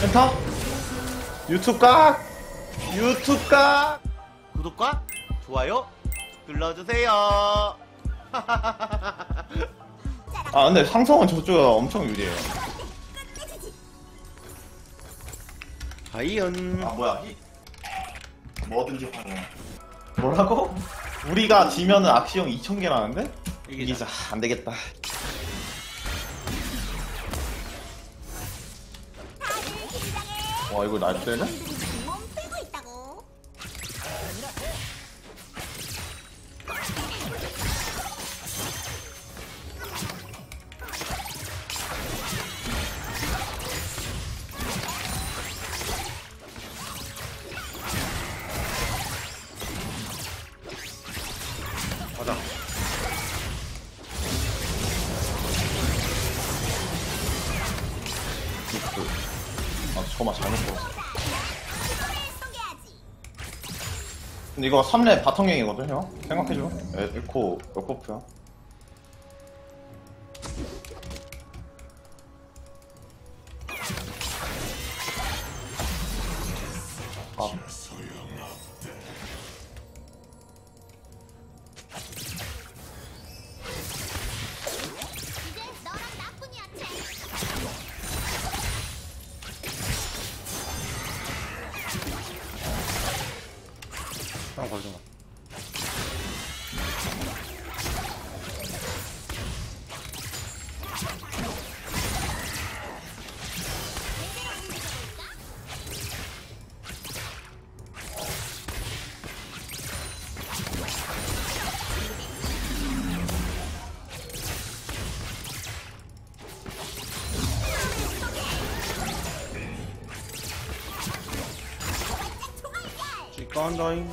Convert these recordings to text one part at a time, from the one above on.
센터? 유튜브 각! 유튜브 각! 구독과 좋아요 눌러주세요. 아 근데 상성은 저쪽이 엄청 유리해요 과연 아 뭐야 이- 뭐든지 하고 뭐라고? 우리가 지면은 악시형 2000개라는데? 이기자 안 되겠다 와 이거 날 때네? 근데 이거 3렙 바텀갱이거든 형? 생각해줘 에, 에코 몇 버프야? 아 직관다잉.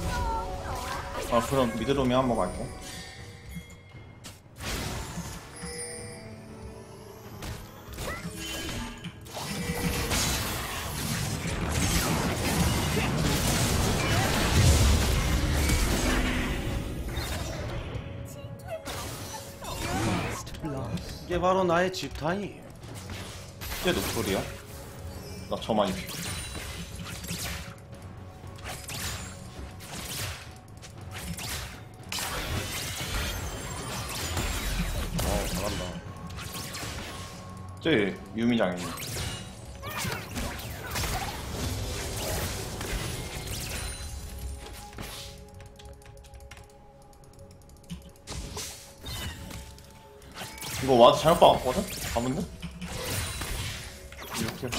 아 그럼 미드로미 한번 갈게 이게 바로 나의 집타임. 이게 노플이야? 나 저만 입혀 어 저기 유미장이네 이거 와드 잘못 박았거든? 가본데? 이렇게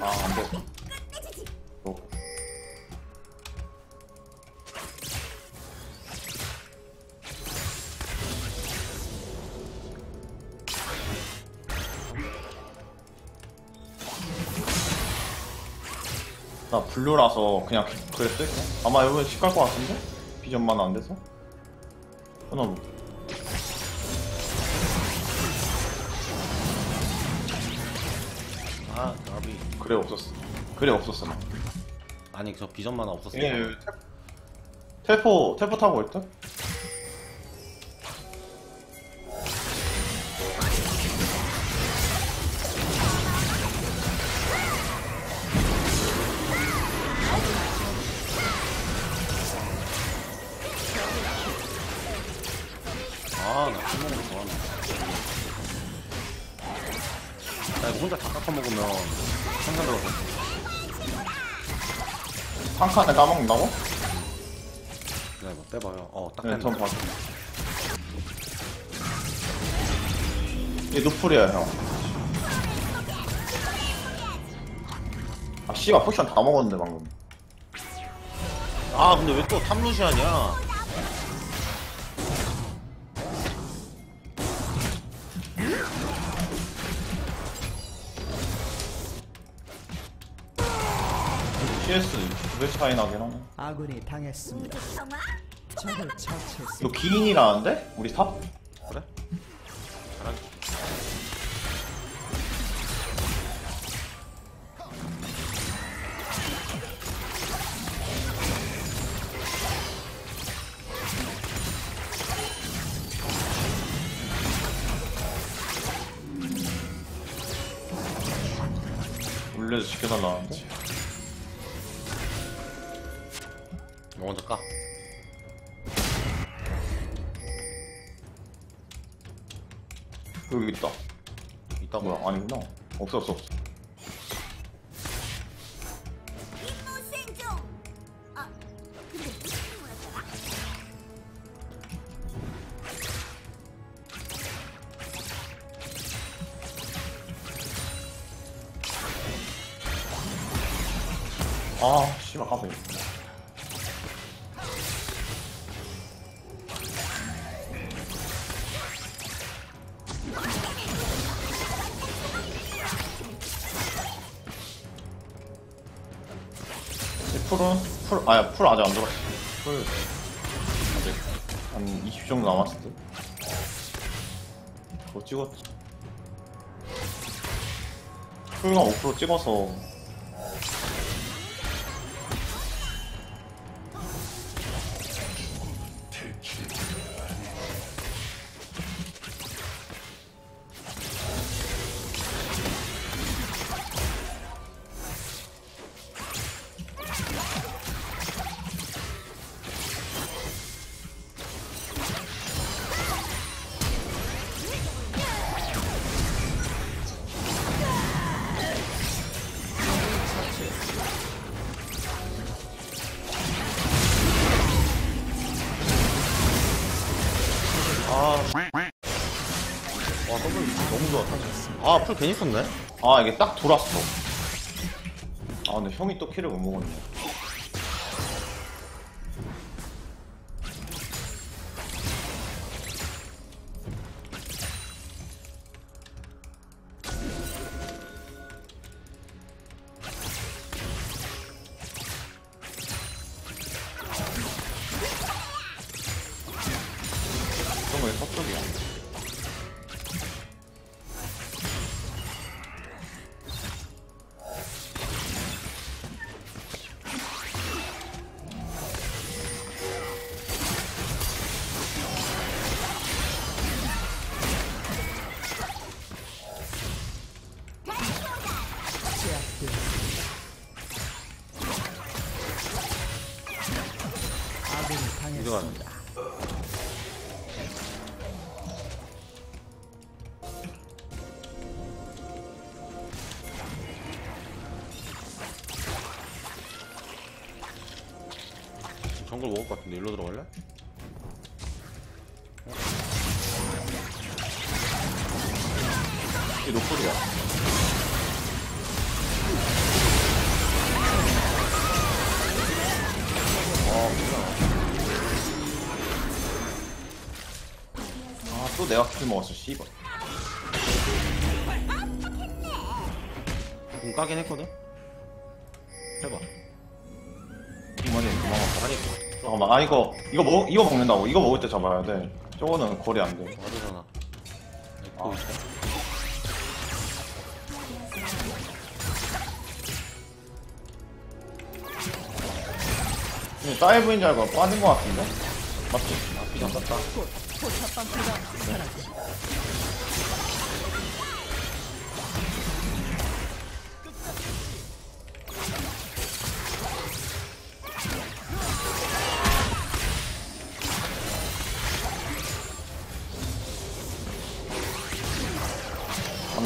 아 안돼 나 블루라서 그냥 그랬을 아마 여기 식갈 것 같은데? 비전만 안 돼서? 끊어 아 나비. 그래 없었어 그래 없었어 나 아니 저 비전만 없었으면. 예, 텔포 텔포 타고 올 듯? 이거 혼자 다 깎아 먹으면 한잔 들어서. 한 칸에 까먹는다고? 야 이거 빼봐요. 어 딱 네. 전 봐줘. 얘 노플이야, 형. 아, 씨발, 포션 다 먹었는데, 방금. 아 근데 왜 또 탐루시아냐? CS 두배 차이 나긴 하네. 아군이 당했습니다. 적을 처치했습니다. 이거 기인이라는데? 우리 top? 그래? 잘하지. 원래 지켜달라는데? 여기 있다. 이따 뭐야, 아니구나. 없어, 없어, 없어. 임무 수행 중. 아, 근데 무슨 임무였더라? 아, 씨발, 까비. 풀은? 풀, 아야, 풀 아직 안 들어왔어. 풀. 아직 한 20 정도 남았을 듯. 그거 찍었지. 풀만 5% 찍어서 괜히 썼네? 아 이게 딱 돌았어 아 근데 형이 또 키를 못 먹었네 정글 먹을 것 같은데 일로 들어갈래? 이 노플이야 아, 또 내가 킬 먹었어, 씨발. 공 까긴 했거든? 해봐. 그만해, 그만. 아니, 잠깐만, 아, 이거, 이거 먹, 이거 먹는다고. 이거 먹을 때 잡아야 돼. 저거는 거리 안 돼. 맞으잖아. 아. 고 있어. 근데 다이브인 줄 알고 빠진 거 같은데? 맞지? 아, 피장 땄다.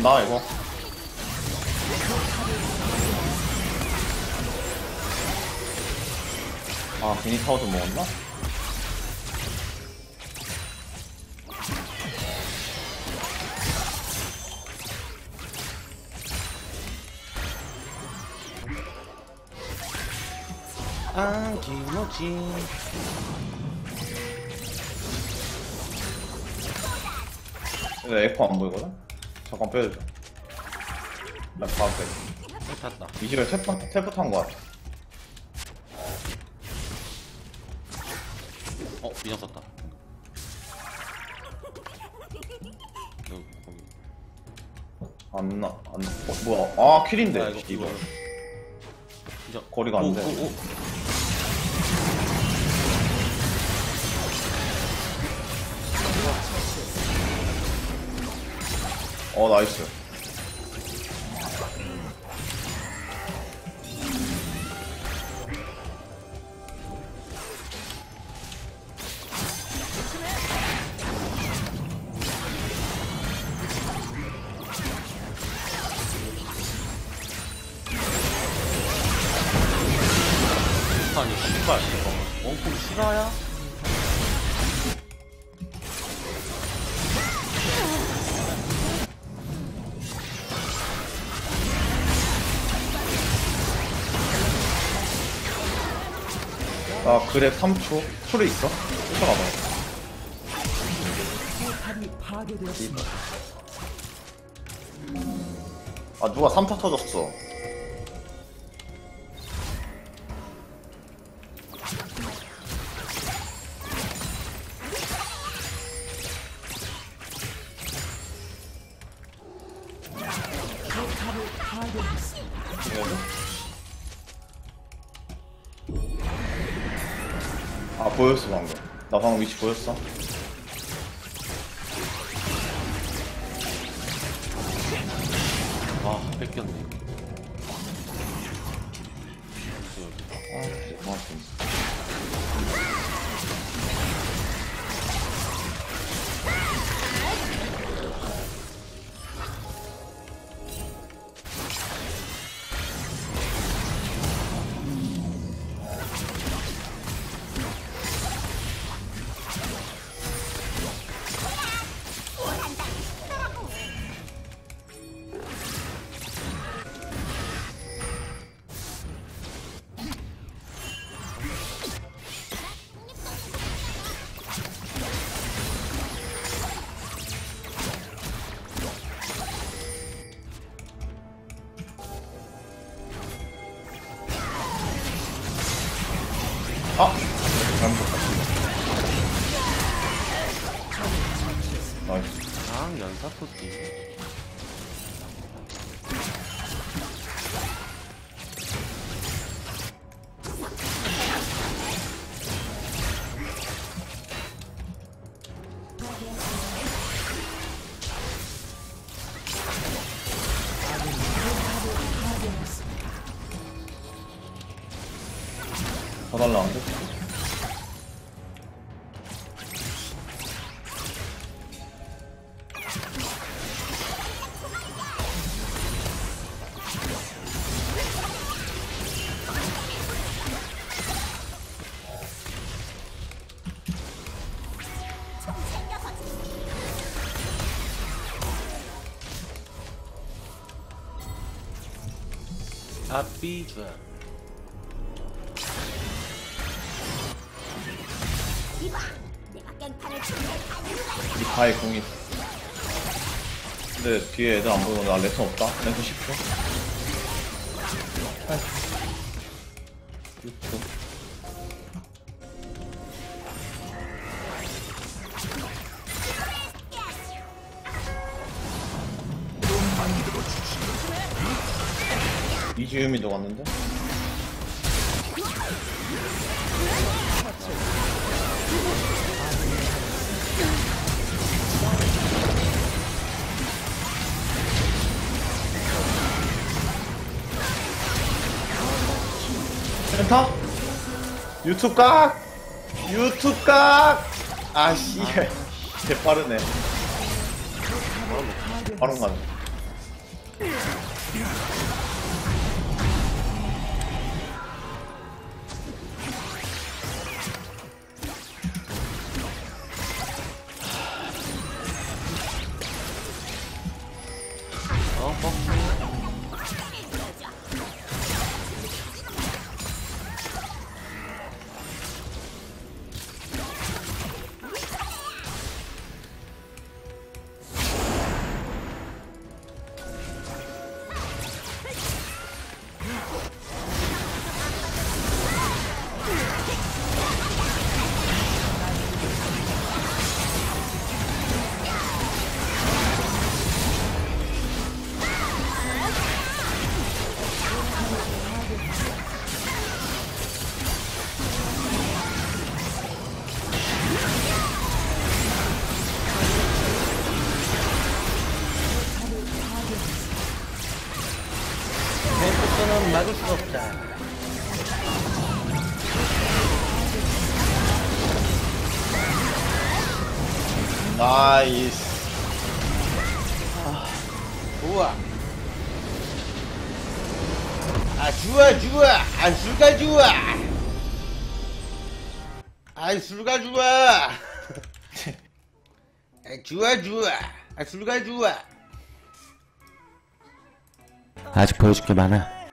간다, 이거. 아, 괜히 타워도 먹었나? 아, 김치. 왜 에코 안 보이거든? 잠깐 빼주자. 나 바로 빼. 해 탔다. 이 집에 텔포, 텔포 탄거 같아. 어, 미장 썼다. 여기, 거기. 안 나, 안, 어, 뭐야. 아, 킬인데. 아, 이거, 이거. 이거. 거리가 안 오, 돼. 오, 오. 어 나이스 아니 씨발 원콤 실화야? 나 그래 3초 풀에 있어? 쫓아가봐. 아 누가 3타 터졌어 방금 위치 보였어? 아 뺏겼네 아 고맙습니다 아삐주야. 이 바에 공이. 근데 뒤에 애들 안 보이고 나 레슨 없다? 레슨 10초? 8초? 6초 이주유미도 왔는데? 센터? 유튜브 각! 유튜브 각! 아씨 개 빠르네 바로 가네 아 좋아 좋아 안 수가 좋아 아이 술가 좋아 좋아 아 술가 좋아 아직 보여줄 게 많아.